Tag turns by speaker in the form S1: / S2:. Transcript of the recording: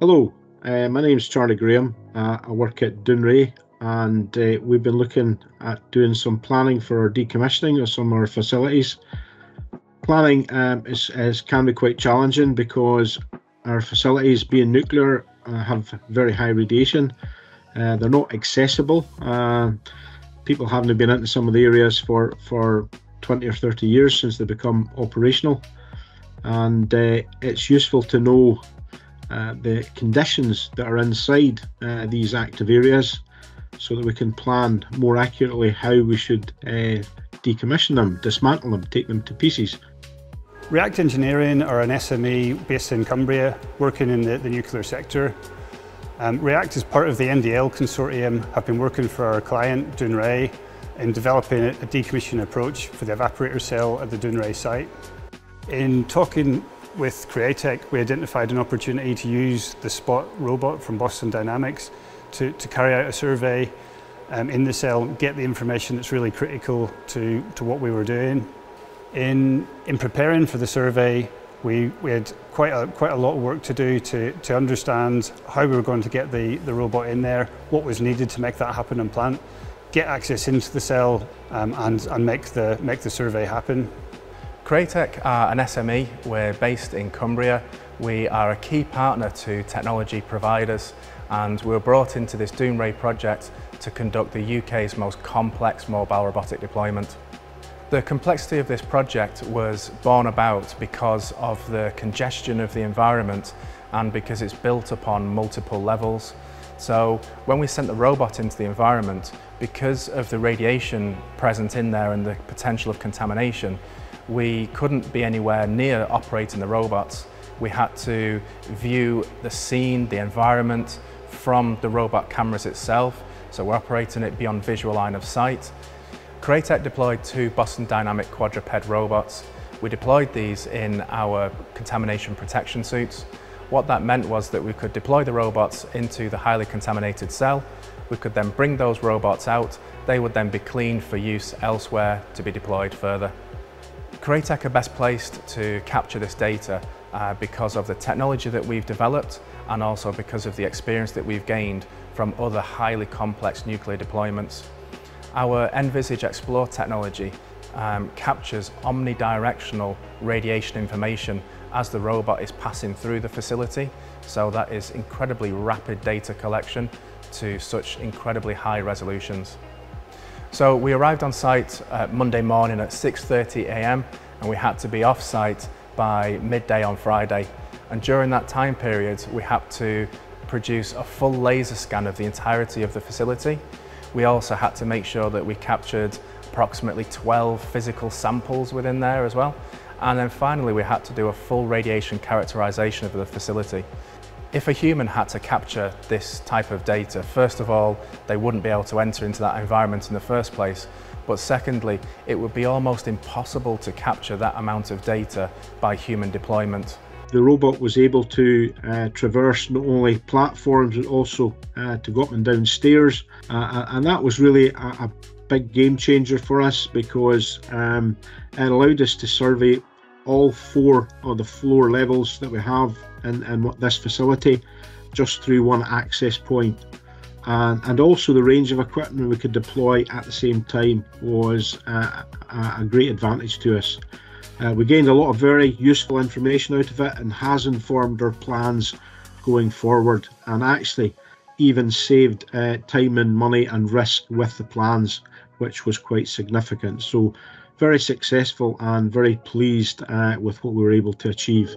S1: Hello, uh, my name is Charlie Graham. Uh, I work at Dounreay and uh, we've been looking at doing some planning for decommissioning of some of our facilities. Planning um, is, is, can be quite challenging because our facilities, being nuclear, uh, have very high radiation. Uh, they're not accessible. Uh, people haven't been into some of the areas for, for 20 or 30 years since they become operational. And uh, it's useful to know uh, the conditions that are inside uh, these active areas so that we can plan more accurately how we should uh, decommission them, dismantle them, take them to pieces.
S2: React Engineering are an SME based in Cumbria, working in the, the nuclear sector. Um, React is part of the NDL consortium, have been working for our client, Dounreay, in developing a, decommissioning approach for the evaporator cell at the Dounreay site. In talking with Createc, we identified an opportunity to use the Spot robot from Boston Dynamics to, to carry out a survey um, in the cell, get the information that's really critical to, to what we were doing. In, in preparing for the survey, we, we had quite a, quite a lot of work to do to, to understand how we were going to get the, the robot in there, what was needed to make that happen in plant, get access into the cell um, and, and make, the, make the survey happen.
S3: Createc are an SME, we're based in Cumbria. We are a key partner to technology providers and we were brought into this Dounreay project to conduct the UK's most complex mobile robotic deployment. The complexity of this project was born about because of the congestion of the environment and because it's built upon multiple levels. So when we sent the robot into the environment, because of the radiation present in there and the potential of contamination, we couldn't be anywhere near operating the robots. We had to view the scene, the environment, from the robot cameras itself, so we're operating it beyond visual line of sight. Createc deployed two Boston Dynamic quadruped robots. We deployed these in our contamination protection suits. What that meant was that we could deploy the robots into the highly contaminated cell. We could then bring those robots out. They would then be cleaned for use elsewhere to be deployed further. Createc are best placed to capture this data uh, because of the technology that we've developed and also because of the experience that we've gained from other highly complex nuclear deployments. Our N-Visage Explore technology um, captures omnidirectional radiation information as the robot is passing through the facility. So that is incredibly rapid data collection to such incredibly high resolutions. So we arrived on site uh, Monday morning at 6.30am and we had to be off site by midday on Friday. And during that time period, we had to produce a full laser scan of the entirety of the facility. We also had to make sure that we captured approximately 12 physical samples within there as well. And then finally, we had to do a full radiation characterization of the facility. If a human had to capture this type of data, first of all, they wouldn't be able to enter into that environment in the first place. But secondly, it would be almost impossible to capture that amount of data by human deployment.
S1: The robot was able to uh, traverse not only platforms but also uh, to go up and down stairs, uh, and that was really a, a, big game changer for us because um, it allowed us to survey all four of the floor levels that we have in, in this facility just through one access point. And, and also the range of equipment we could deploy at the same time was uh, a great advantage to us. Uh, we gained a lot of very useful information out of it and has informed our plans going forward and actually even saved uh, time and money and risk with the plans, which was quite significant. So very successful and very pleased uh, with what we were able to achieve.